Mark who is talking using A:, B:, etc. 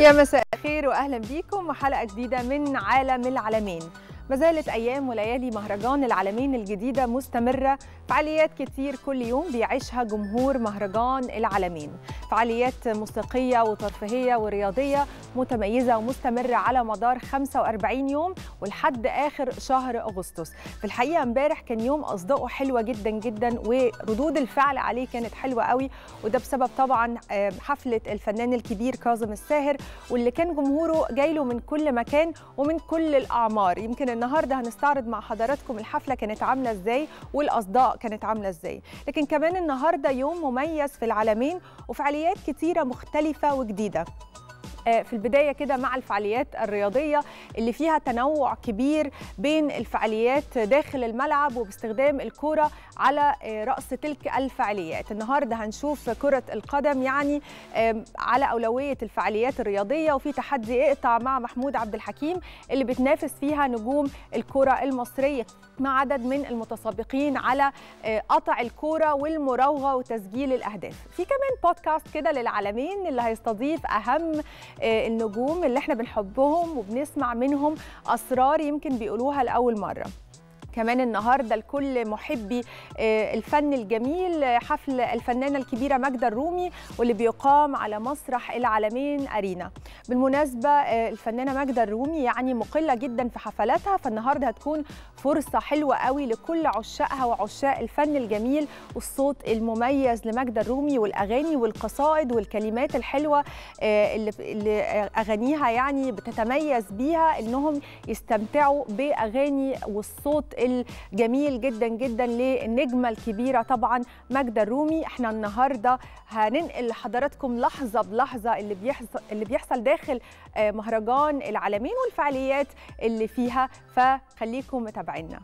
A: يا مساء الخير واهلا بيكم وحلقة جديدة من عالم العالمين. ما زالت أيام وليالي مهرجان العالمين الجديدة مستمرة. فعاليات كتير كل يوم بيعيشها جمهور مهرجان العالمين. فعاليات موسيقية وترفيهية ورياضية متميزة ومستمرة على مدار 45 يوم ولحد آخر شهر أغسطس. في الحقيقة امبارح كان يوم أصدقه حلوة جدا جدا وردود الفعل عليه كانت حلوة قوي. وده بسبب طبعا حفلة الفنان الكبير كاظم الساهر واللي كان جمهوره جاي له من كل مكان ومن كل الأعمار. يمكن النهارده هنستعرض مع حضراتكم الحفلة كانت عاملة إزاي والأصداء كانت عاملة إزاي. لكن كمان النهارده يوم مميز في العالمين وفعاليات كتيرة مختلفة وجديدة. في البداية كده مع الفعاليات الرياضية اللي فيها تنوع كبير بين الفعاليات داخل الملعب وباستخدام الكرة على رأس تلك الفعاليات. النهارده هنشوف كرة القدم يعني على أولوية الفعاليات الرياضية وفي تحدي اقطع مع محمود عبد الحكيم اللي بتنافس فيها نجوم الكرة المصرية مع عدد من المتسابقين على قطع الكوره والمراوغة وتسجيل الأهداف. في كمان بودكاست كده للعالمين اللي هيستضيف أهم النجوم اللي إحنا بنحبهم وبنسمع منهم أسرار يمكن بيقولوها لأول مرة. كمان النهارده لكل محبي الفن الجميل حفل الفنانة الكبيرة ماجدة الرومي واللي بيقام على مسرح العالمين أرينا. بالمناسبة الفنانة ماجدة الرومي يعني مقلة جدا في حفلاتها فالنهارده هتكون فرصة حلوة قوي لكل عشاقها وعشاق الفن الجميل والصوت المميز لماجدة الرومي والأغاني والقصائد والكلمات الحلوة اللي, اللي أغانيها يعني بتتميز بيها إنهم يستمتعوا بأغاني والصوت الجميل جدا جدا للنجمة الكبيرة طبعا ماجدة الرومي. إحنا النهارده هننقل لحضراتكم لحظة بلحظة اللي بيحصل اللي بيحصل داخل مهرجان العالمين والفعاليات اللي فيها. فخليكم متابعينا.